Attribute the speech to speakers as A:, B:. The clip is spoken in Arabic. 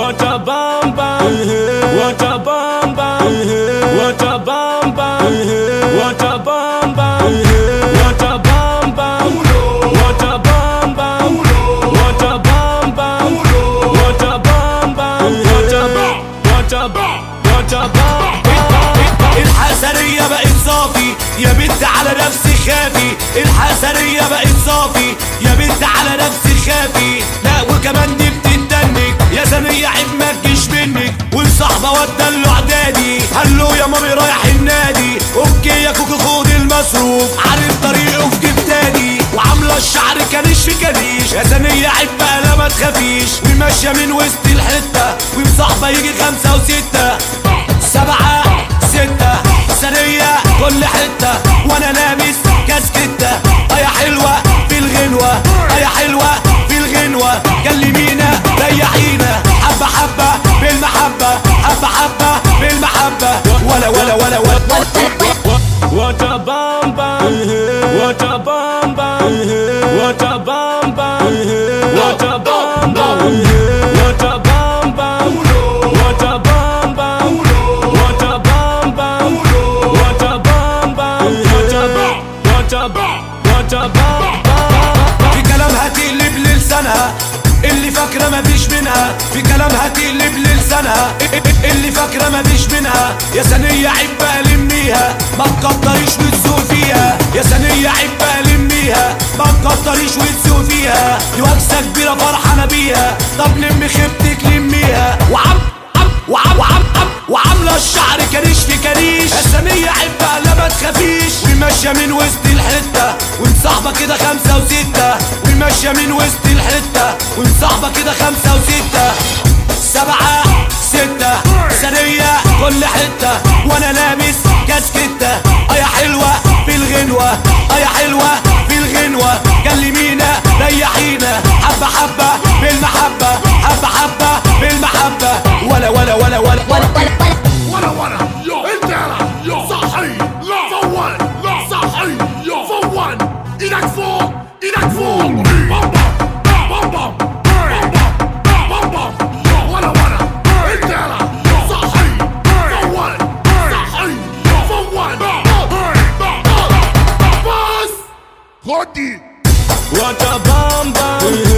A: What a bomb, bomb. What a bomb. Bam.
B: الحسرية بقت صافي يا بنت على نفسي خافي. الحسرية بقت صافي يا بنت على نفسي خافي. لا وكمان دي بتتنك يا ثانية عيب ما تجيش منك. والصحبة ودلوا اعدادي هلو يا مامي رايح النادي. أوكي يا كوكو خد المصروف. عارف طريقه في جيب وعاملة الشعر كريش في كريش يا ثانية عيب بقى لا ما تخافيش. وماشيه من وسط الحتة ومصاحبه يجي خمسة وستة. سبعة ستة سريه كل حتة. وأنا لابس كاسكتة. ايا حلوة في الغنوة ايا حلوة في الغنوة. كلمينا ريحينا. حبة حبة بالمحبه حبة حبة بالمحبه ولا ولا ولا ولا.
A: ولا what a bam bam, what a bam bam, what a bam bam, what a bam bam, what a bam bam, what a bam bam, what a bam, what a bam, what a bam bam.
B: في كلام هتقلب لسانها اللي فاكرة مفيش منها في اللي فاكرة مفيش منها يا ثانية عيب بقى لميها ما تكتريش ما تكتريش وتسوق فيها دي وكسة كبيرة فرحانة بيها. طب لمي خيبتك لميها وعم عم وعم وعم عم وعاملة الشعر كريش في كريش. عيب بقى لا ما تخافيش. وماشية من وسط الحتة ومصاحبة كده خمسة وستة. وماشية من وسط الحتة ومصاحبة كده خمسة وستة. سبعة ستة. سرية كل حتة. وأنا لابس كاسكتة. آه يا حلوة في الغنوة آه يا حلوة. في الغنوة كلمينا ريحينا. حبة حبة بالمحبة. حبة حبة.
C: party.
A: What a bomb, bomb.